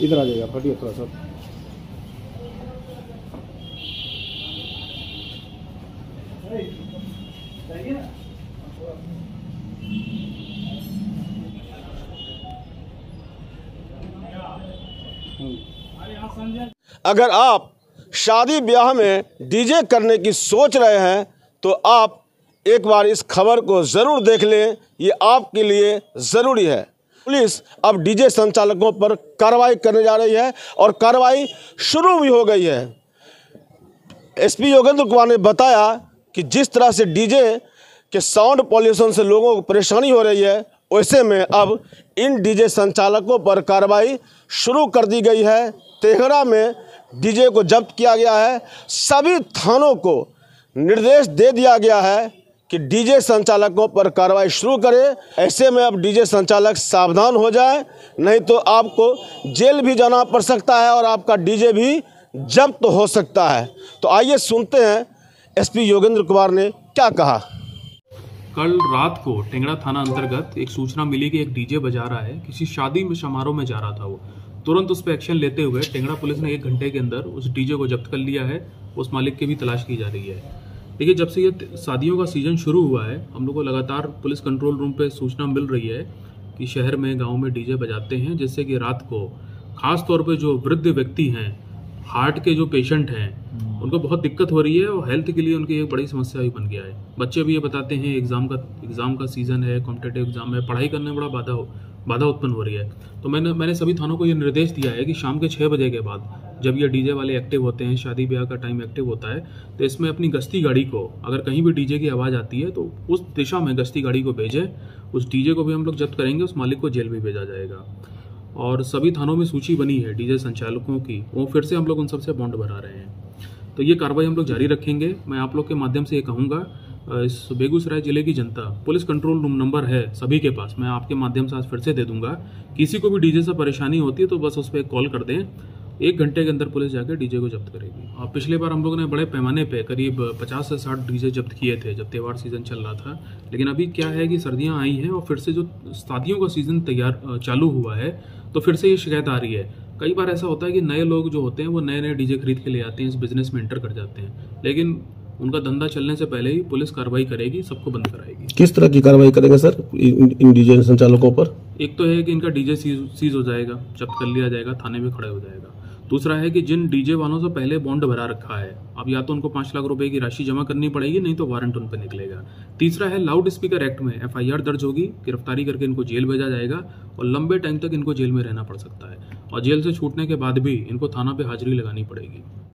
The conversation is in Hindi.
इधर आ जाइए आप हटिए थोड़ा सा। अगर आप शादी ब्याह में डीजे करने की सोच रहे हैं तो आप एक बार इस खबर को ज़रूर देख लें। ये आपके लिए ज़रूरी है। पुलिस अब डीजे संचालकों पर कार्रवाई करने जा रही है और कार्रवाई शुरू भी हो गई है। एसपी योगेंद्र कुमार ने बताया कि जिस तरह से डीजे के साउंड पॉल्यूशन से लोगों को परेशानी हो रही है, वैसे में अब इन डीजे संचालकों पर कार्रवाई शुरू कर दी गई है। तेहरा में डीजे को जब्त किया गया है। सभी थानों को निर्देश दे दिया गया है कि डीजे संचालकों पर कार्रवाई शुरू करें। ऐसे में अब डीजे संचालक सावधान हो जाए, नहीं तो आपको जेल भी जाना पड़ सकता है और आपका डीजे भी जब्त तो हो सकता है। तो आइए सुनते हैं, एसपी योगेंद्र कुमार ने क्या कहा। कल रात को टेंगड़ा थाना अंतर्गत एक सूचना मिली कि एक डीजे बजा रहा है, किसी शादी में समारोह में जा रहा था वो। तुरंत उस पर एक्शन लेते हुए टेंगड़ा पुलिस ने एक घंटे के अंदर उस डीजे को जब्त कर लिया है, उस मालिक की भी तलाश की जा रही है। देखिए, जब से ये शादियों का सीज़न शुरू हुआ है, हम लोग को लगातार पुलिस कंट्रोल रूम पे सूचना मिल रही है कि शहर में, गाँव में डीजे बजाते हैं, जिससे कि रात को खास तौर पे जो वृद्ध व्यक्ति हैं हार्ट के जो पेशेंट हैं, उनको बहुत दिक्कत हो रही है और हेल्थ के लिए उनकी एक बड़ी समस्या भी बन गया है। बच्चे भी ये बताते हैं एग्ज़ाम का एग्ज़ाम का सीज़न है कॉम्पिटेटिव एग्ज़ाम है, पढ़ाई करने में बड़ा बाधा हो, बाधा उत्पन्न हो रही है। तो मैंने मैंने सभी थानों को ये निर्देश दिया है कि शाम के छः बजे के बाद जब ये डीजे वाले एक्टिव होते हैं, शादी ब्याह का टाइम एक्टिव होता है तो इसमें अपनी गश्ती गाड़ी को, अगर कहीं भी डीजे की आवाज़ आती है तो उस दिशा में गश्ती गाड़ी को भेजें, उस डीजे को भी हम लोग जब्त करेंगे, उस मालिक को जेल भी भेजा जाएगा। और सभी थानों में सूची बनी है डीजे संचालकों की, वो फिर से हम लोग उन सबसे बॉन्ड भरा रहे हैं। तो ये कार्रवाई हम लोग जारी रखेंगे। मैं आप लोग के माध्यम से ये कहूँगा इस बेगूसराय ज़िले की जनता, पुलिस कंट्रोल रूम नंबर है सभी के पास, मैं आपके माध्यम से आज फिर से दे दूँगा। किसी को भी डीजे से परेशानी होती है तो बस उस पर कॉल कर दें। एक घंटे के अंदर पुलिस जाकर डीजे को जब्त करेगी। और पिछले बार हम लोगों ने बड़े पैमाने पे करीब 50 से 60 डीजे जब्त किए थे जब त्यौहार सीज़न चल रहा था। लेकिन अभी क्या है कि सर्दियाँ आई हैं और फिर से जो शादियों का सीज़न तैयार चालू हुआ है तो फिर से ये शिकायत आ रही है। कई बार ऐसा होता है कि नए लोग जो होते हैं वो नए नए डीजे खरीद के ले आते हैं इस बिज़नेस में एंटर कर जाते हैं। लेकिन उनका धंधा चलने से पहले ही पुलिस कार्रवाई करेगी सबको बंद कराएगी। किस तरह की कार्रवाई करेगा सर इन, डीजे संचालकों पर? एक तो है कि इनका डीजे सीज, सीज हो जाएगा जब्त कर लिया जाएगा थाने में खड़े हो जाएगा। दूसरा है कि जिन डीजे वालों से पहले बॉन्ड भरा रखा है, अब या तो उनको पाँच लाख रुपए की राशि जमा करनी पड़ेगी, नहीं तो वारंट उन पर निकलेगा। तीसरा है लाउड स्पीकर एक्ट में एफआईआर दर्ज होगी, गिरफ्तारी करके इनको जेल भेजा जाएगा और लंबे टाइम तक इनको जेल में रहना पड़ सकता है। और जेल से छूटने के बाद भी इनको थाना पे हाजिरी लगानी पड़ेगी।